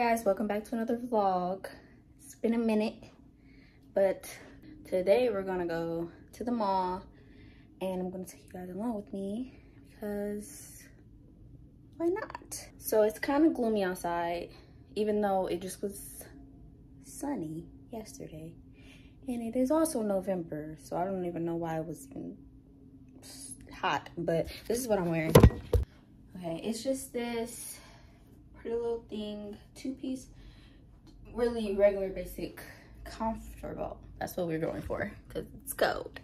Guys, welcome back to another vlog. It's been a minute, but today we're gonna go to the mall and I'm gonna take you guys along with me because why not? So it's kind of gloomy outside, even though it just was sunny yesterday. And it is also November, so I don't even know why it was hot, but this is what I'm wearing. Okay, it's just this pretty little thing, two piece, really regular, basic, comfortable. That's what we're going for, because it's cold.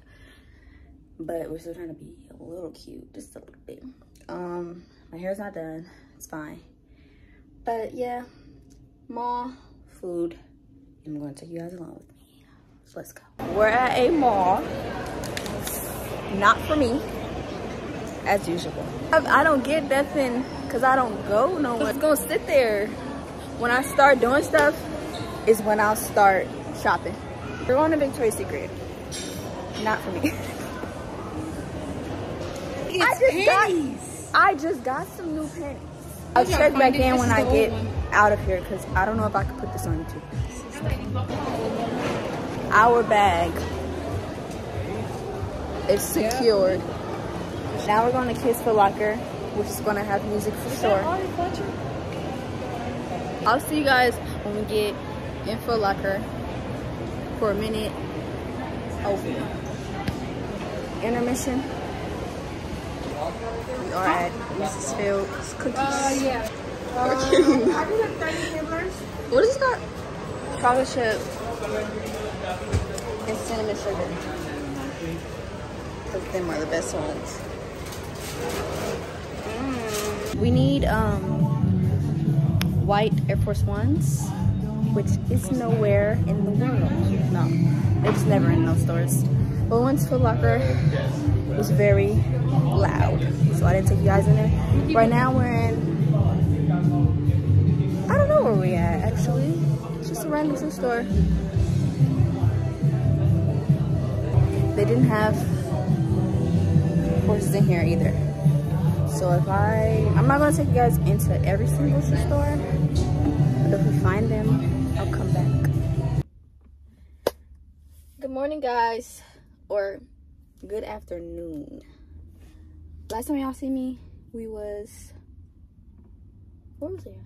But we're still trying to be a little cute, just a little bit. Um, my hair's not done, it's fine. But yeah, mall, food, I'm going to take you guys along with me. So let's go. We're at a mall. Not for me, as usual. I, I don't get nothing because I don't go nowhere. It's gonna sit there. When I start doing stuff is when I'll start shopping. We're going to Victoria's Secret. Not for me. I just panties. got I just got some new panties. I'll check back in when I get out of here because I don't know if I can put this on YouTube. Our bag is secured. Now we're going to Kiss the Locker, which is going to have music for sure. I'll see you guys when we get in Foot Locker for a minute. Hopefully. Intermission. We are at Mrs. Fields Cookies. Uh, yeah. what is that? Chocolate chip and cinnamon sugar. Because them are the best ones. We need um, white Air Force Ones, which is nowhere in the world. No, it's never in those stores. But once Foot Locker was very loud, so I didn't take you guys in there. Right now we're in, I don't know where we at actually. It's just a random store. They didn't have Forces in here either. So if I, I'm not gonna take you guys into every single shoe store, but if we find them, I'll come back. Good morning, guys, or good afternoon. Last time y'all see me, we was, where was it?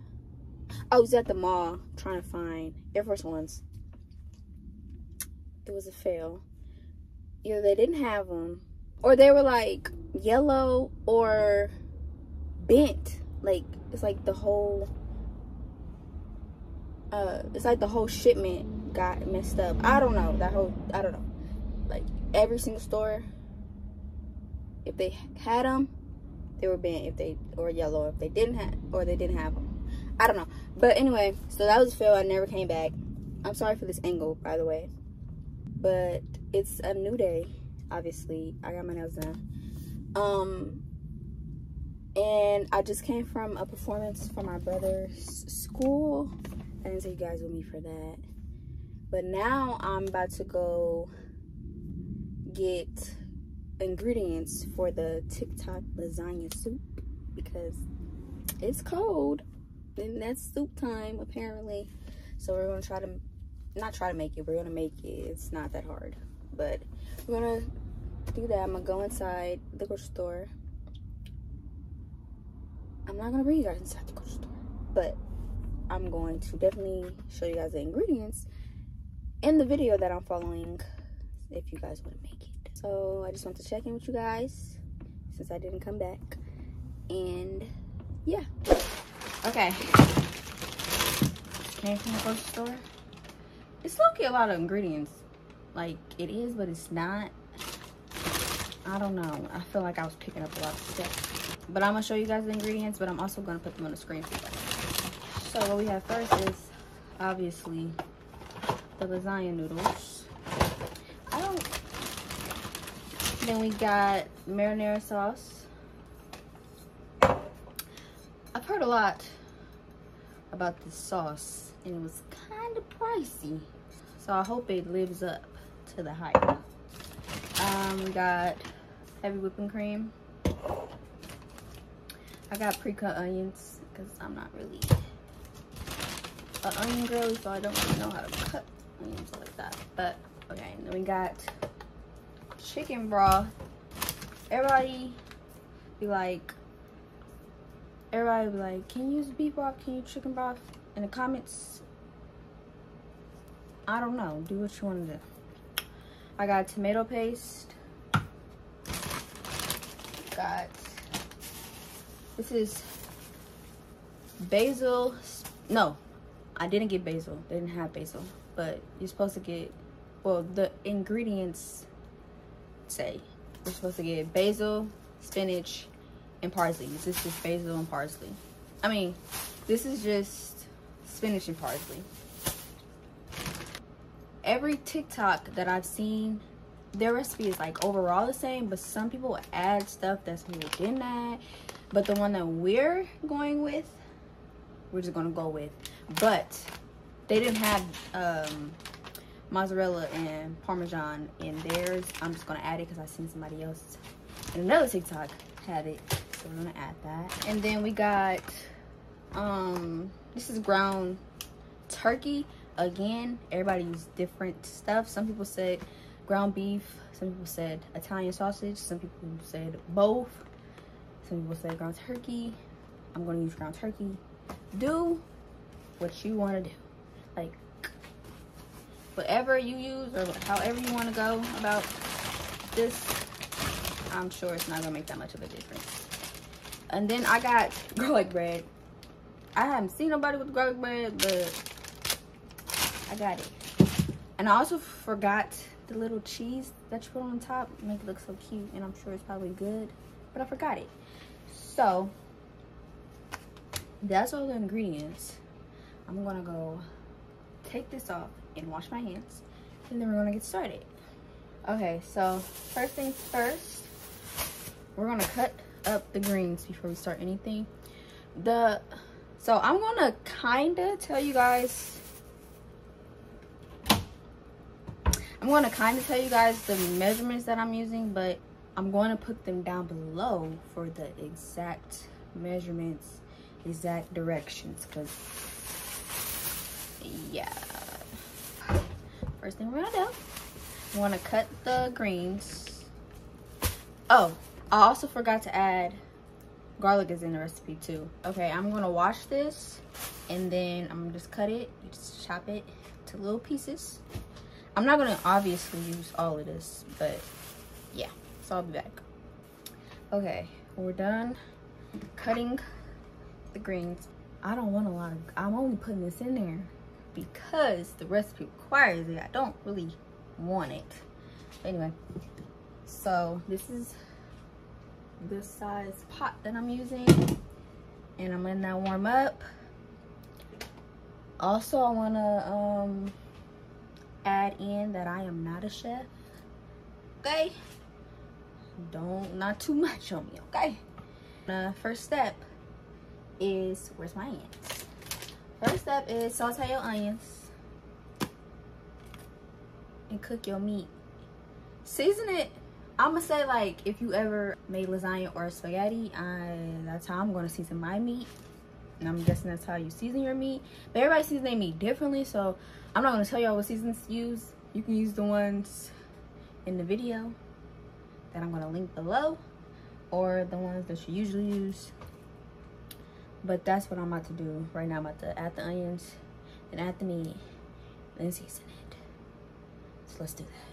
I was at the mall trying to find Air Force Ones. It was a fail. Either they didn't have them, or they were like yellow or bent. Like it's like the whole uh it's like the whole shipment got messed up. I don't know. That whole i don't know. Like every single store if they had them they were bent. If they or yellow. If they didn't have or they didn't have them i don't know. But anyway so that was a fail i never came back. I'm sorry for this angle by the way. But it's a new day obviously. I got my nails done. Um and I just came from a performance for my brother's school. I didn't take you guys with me for that. But now I'm about to go get ingredients for the TikTok lasagna soup because it's cold and that's soup time apparently. So we're gonna try to, not try to make it, we're gonna make it. It's not that hard, but we're gonna do that. I'm gonna go inside the grocery store I'm not gonna bring you guys inside the grocery store, but I'm going to definitely show you guys the ingredients in the video that I'm following if you guys want to make it. So I just want to check in with you guys since I didn't come back. And yeah. Okay. Came from the grocery store. It's looking a lot of ingredients. Like it is, but it's not. I don't know. I feel like I was picking up a lot of stuff. But I'm going to show you guys the ingredients, but I'm also going to put them on the screen. So what we have first is, obviously, the lasagna noodles. I don't... Then we got marinara sauce. I've heard a lot about this sauce, and it was kind of pricey. So I hope it lives up to the hype. Um, we got heavy whipping cream. I got pre-cut onions because I'm not really an onion girly, so I don't really know how to cut onions like that. But okay, then we got chicken broth. Everybody be like, everybody be like, can you use beef broth? Can you chicken broth? In the comments, I don't know. Do what you want to do. I got tomato paste. Got, this is basil. No, I didn't get basil. They didn't have basil. But you're supposed to get, well, the ingredients say you're supposed to get basil, spinach, and parsley. This is just basil and parsley. I mean, this is just spinach and parsley. Every TikTok that I've seen, their recipe is like overall the same, but some people add stuff that's people didn't add. But the one that we're going with, we're just gonna go with. But they didn't have um, mozzarella and parmesan in theirs. I'm just gonna add it because I seen somebody else in another TikTok had it. So we're gonna add that. And then we got, um, this is ground turkey. Again, everybody used different stuff. Some people said ground beef. Some people said Italian sausage. Some people said both. Some people say ground turkey. I'm gonna use ground turkey. Do what you wanna do. Like, whatever you use or however you wanna go about this, I'm sure it's not gonna make that much of a difference. And then I got garlic bread. I haven't seen nobody with garlic bread, but I got it. And I also forgot the little cheese that you put on top. Make it look so cute, and I'm sure it's probably good, but I forgot it. So, that's all the ingredients. I'm gonna go take this off and wash my hands, and then we're gonna get started. Okay, so first things first, we're gonna cut up the greens before we start anything. The so I'm gonna kinda tell you guys. I'm gonna kinda tell you guys the measurements that I'm using, but I'm going to put them down below for the exact measurements, exact directions, because yeah. First thing we're gonna do, I'm gonna cut the greens. Oh, I also forgot to add garlic is in the recipe too. Okay, I'm gonna wash this and then I'm just cut it, just chop it to little pieces. I'm not gonna obviously use all of this, but yeah, so I'll be back. Okay, we're done cutting the greens. I don't want a lot of, I'm only putting this in there because the recipe requires it. I don't really want it. Anyway, so this is this size pot that I'm using and I'm letting that warm up. Also, I want to um, add in that I am not a chef. Okay? Don't, not too much on me, okay? The first step is, where's my onions? First step is saute your onions and cook your meat. Season it I'm gonna say like if you ever made lasagna or spaghetti, I, that's how I'm gonna season my meat. And I'm guessing that's how you season your meat. But everybody seasons their meat differently, so I'm not gonna tell y'all what seasons to use. You can use the ones in the video that I'm gonna link below or the ones that you usually use. But that's what I'm about to do right now. I'm about to add the onions and add the meat and season it. So let's do that.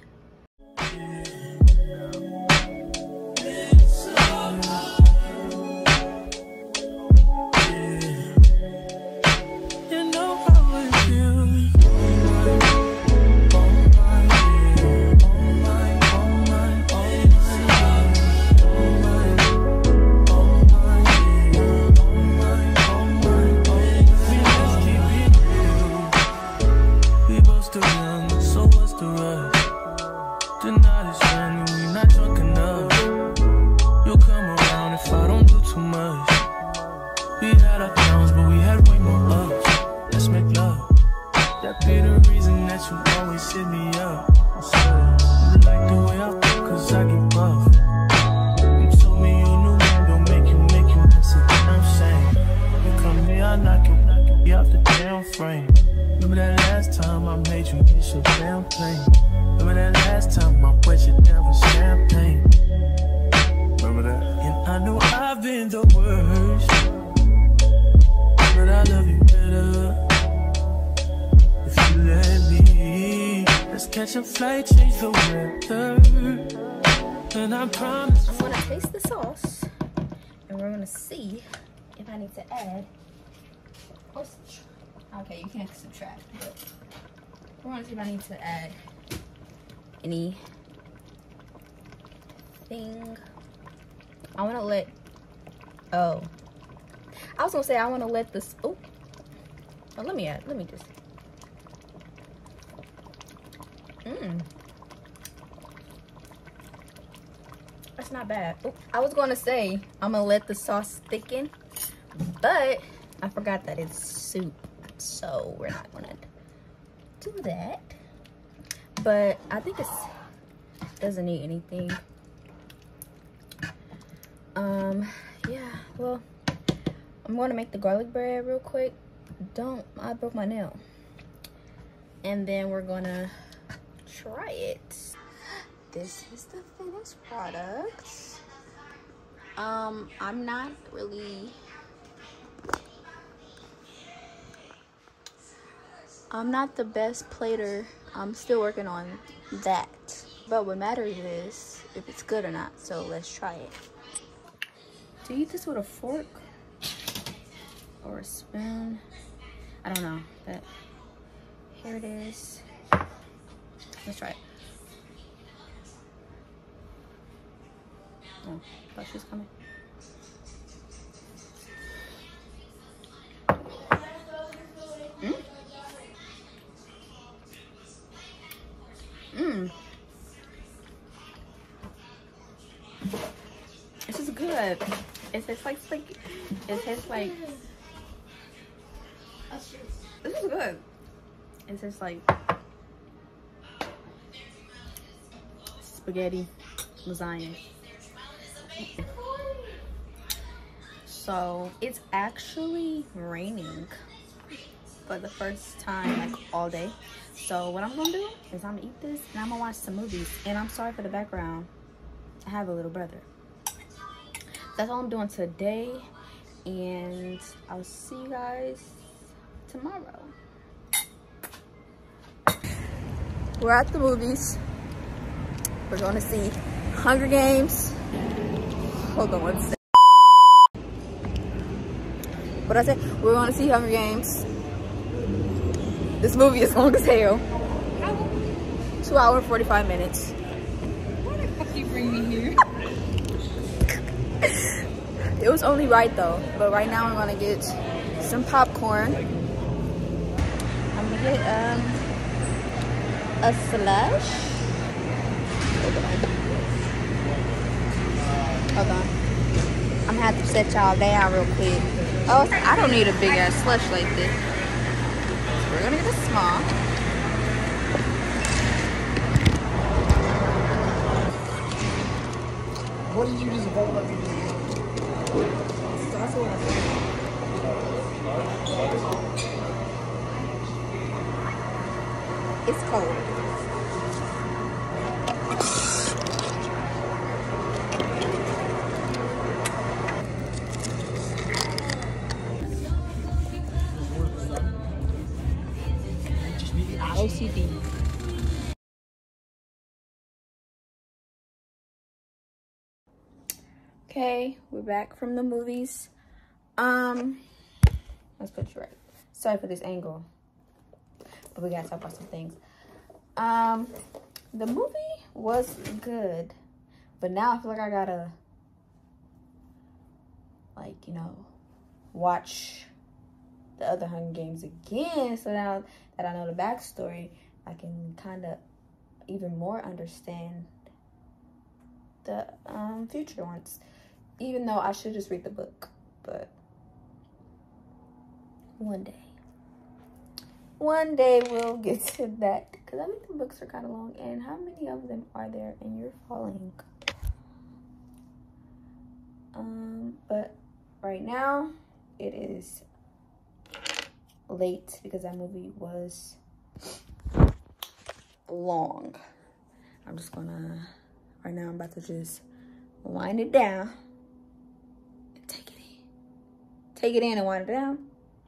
Knock you, knock you told me you knew me, don't make you make you see her same. You call me knock you, can you off the damn frame. Remember that last time I made you miss your champagne. Remember Flight, change the weather, and I promise. I'm gonna taste the sauce and we're gonna see if I need to add or okay you can't subtract. We're gonna see if I need to add any thing. I want to let oh. I was gonna say I want to let this oh. Oh let me add let me just mmm that's not bad. Oh, I was gonna say I'm gonna let the sauce thicken but I forgot that it's soup so we're not gonna do that. But I think it's doesn't need anything. Um yeah well I'm gonna make the garlic bread real quick. Don't I broke my nail. And then we're gonna try it this is the finished product um I'm not really I'm not the best plater. I'm still working on that. But what matters is if it's good or not. So let's try it. Do you eat this with a fork? Or a spoon? I don't know. But here it is. Let's try it. Oh, thought she was coming. Mmm. This is good. It tastes like, like it tastes like this is good. It tastes like spaghetti lasagna. So it's actually raining for the first time like all day. So what I'm gonna do is I'm gonna eat this and I'm gonna watch some movies. And I'm sorry for the background. I have a little brother. That's all I'm doing today. And I'll see you guys tomorrow. We're at the movies. We're gonna see Hunger Games. Hold on one second. What I said? We're gonna see Hunger Games. This movie is long as hell. Two hour, 45 minutes. Why the fuck you bring me here? it was only right though. But right now I'm gonna get some popcorn. I'm gonna get um a slush. Hold on. Hold on. I'm gonna have to set y'all down real quick. Oh, I don't need a big ass slush like this. We're gonna get a small. What did you just hold up? That's what I said. It's cold. OCD. Okay, we're back from the movies. Um, let's put you right. Sorry for this angle, but we gotta talk about some things. Um, the movie was good, but now I feel like I gotta, like, you know, watch the other Hunger Games again. So now that I know the backstory, I can kind of even more understand the um, future ones. Even though I should just read the book, but one day. One day we'll get to that because I think the books are kind of long. And how many of them are there? And you're falling. Um, but right now it is late because that movie was long. I'm just gonna, right now I'm about to just wind it down and take it in. Take it in and wind it down.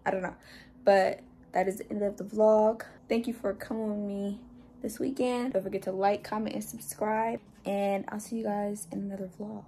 I don't know. But that is the end of the vlog. Thank you for coming with me this weekend. Don't forget to like, comment, and subscribe. And I'll see you guys in another vlog.